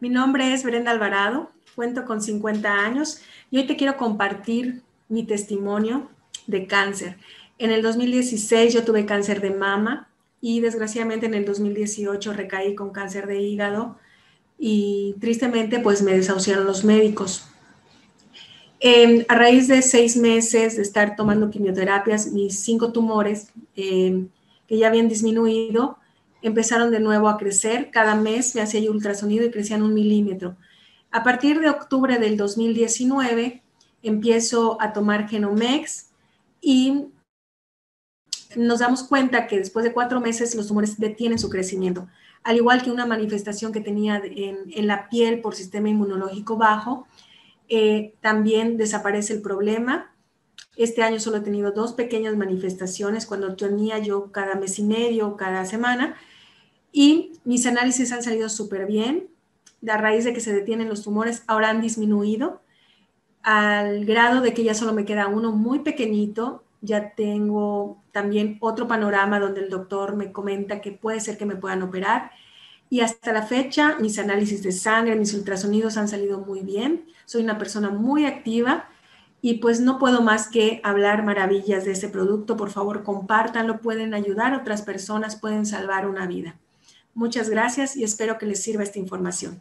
Mi nombre es Brenda Alvarado, cuento con 50 años y hoy te quiero compartir mi testimonio de cáncer. En el 2016 yo tuve cáncer de mama y desgraciadamente en el 2018 recaí con cáncer de hígado y tristemente pues me desahuciaron los médicos. Em, a raíz de seis meses de estar tomando quimioterapias, mis cinco tumores em, que ya habían disminuido empezaron de nuevo a crecer. Cada mes me hacía ultrasonido y crecían un milímetro. A partir de octubre del 2019 empiezo a tomar Genomex y nos damos cuenta que después de cuatro meses los tumores detienen su crecimiento, al igual que una manifestación que tenía en, la piel por sistema inmunológico bajo, eh, también desaparece el problema. Este año solo he tenido dos pequeñas manifestaciones cuando tenía yo cada mes y medio, cada semana, y mis análisis han salido súper bien. A raíz de que se detienen los tumores, ahora han disminuido al grado de que ya solo me queda uno muy pequeñito. Ya tengo también otro panorama donde el doctor me comenta que puede ser que me puedan operar. Y hasta la fecha, mis análisis de sangre, mis ultrasonidos han salido muy bien. Soy una persona muy activa y pues no puedo más que hablar maravillas de este producto. Por favor, compártanlo, pueden ayudar a otras personas, pueden salvar una vida. Muchas gracias y espero que les sirva esta información.